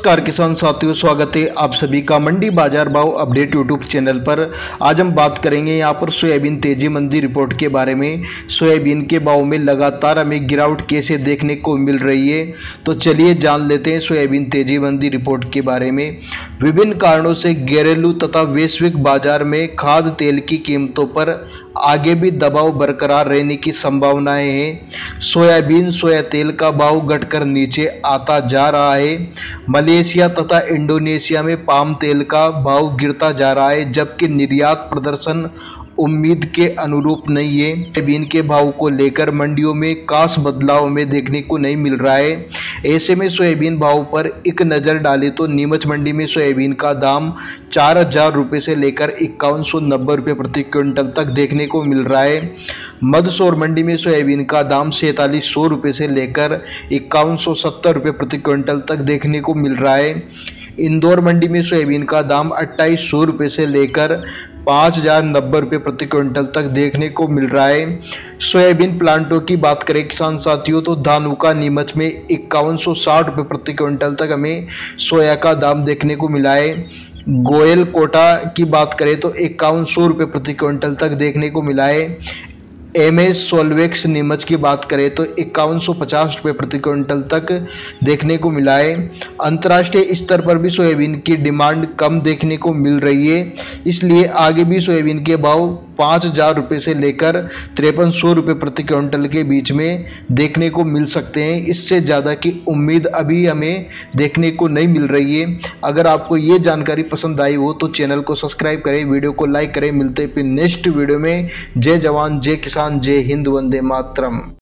नमस्कार, किसान साथियों, स्वागत है आप सभी का मंडी बाज़ार भाव अपडेट यूट्यूब चैनल पर। आज हम बात करेंगे यहाँ पर सोयाबीन तेज़ी मंदी रिपोर्ट के बारे में। सोयाबीन के भाव में लगातार हमें गिरावट कैसे देखने को मिल रही है? तो चलिए जान लेते हैं सोयाबीन तेज़ी मंदी रिपोर्ट के बारे में। विभिन्न कारणों से घरेलू तथा वैश्विक बाज़ार में खाद तेल की कीमतों पर आगे भी दबाव बरकरार रहने की संभावनाएँ हैं। सोयाबीन, सोया तेल का भाव घटकर नीचे आता जा रहा है। मलेशिया तथा इंडोनेशिया में पाम तेल का भाव गिरता जा रहा है, जबकि निर्यात प्रदर्शन उम्मीद के अनुरूप नहीं है। सोयाबीन के भाव को लेकर मंडियों में कास बदलाव में देखने को नहीं मिल रहा है। ऐसे में सोयाबीन भाव पर एक नज़र डालें तो नीमच मंडी में सोयाबीन का दाम चार हज़ार रुपये से लेकर इक्यावन सौ नब्बे रुपये प्रति क्विंटल तक देखने को मिल रहा है। मदसौर मंडी में सोयाबीन का दाम सैंतालीस सौ रुपये से लेकर इक्यावन सौ सत्तर रुपये प्रति क्विंटल तक देखने को मिल रहा है। इंदौर मंडी में सोयाबीन का दाम अट्ठाईस सौ रुपये से लेकर पाँच हज़ार नब्बे रुपये प्रति क्विंटल तक देखने को मिल रहा है। सोयाबीन प्लांटों की बात करें किसान साथियों तो धानुका नीमच में इक्यावन सौ साठ रुपये प्रति क्विंटल तक हमें सोया का दाम देखने को मिला है। गोयल कोटा की बात करें तो इक्यावन सौ रुपये प्रति क्विंटल तक देखने को मिला है। एम ए सोलवेक्स नीमच की बात करें तो इक्यावन सौ पचास रुपये प्रति क्विंटल तक देखने को मिला है। अंतर्राष्ट्रीय स्तर पर भी सोयाबीन की डिमांड कम देखने को मिल रही है, इसलिए आगे भी सोयाबीन के भाव पाँच हज़ार रुपये से लेकर तिरपन सौ रुपये प्रति क्विंटल के बीच में देखने को मिल सकते हैं। इससे ज़्यादा की उम्मीद अभी हमें देखने को नहीं मिल रही है। अगर आपको ये जानकारी पसंद आई हो तो चैनल को सब्सक्राइब करें, वीडियो को लाइक करें। मिलते फिर नेक्स्ट वीडियो में। जय जवान, जय किसान, जय हिंद, वंदे मातरम।